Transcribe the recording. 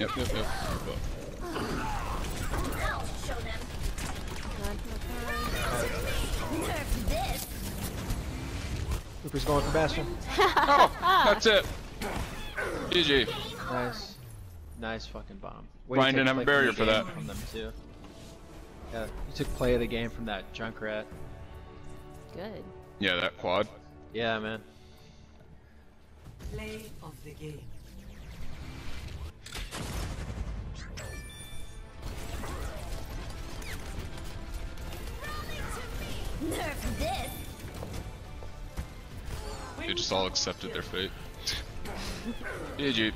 Yep, yep, yep. I'll show them. Come on, come on, come Nerf this. Cooper's going for Bastion. Oh, that's it. GG. Nice. Nice fucking bomb. Way Brian to didn't have a barrier for that. From them too. Yeah, you took play of the game from that Junkrat. on. Good. Yeah, that quad. Yeah, man. Play of the game. Nerf this. They just all accepted their fate. GG.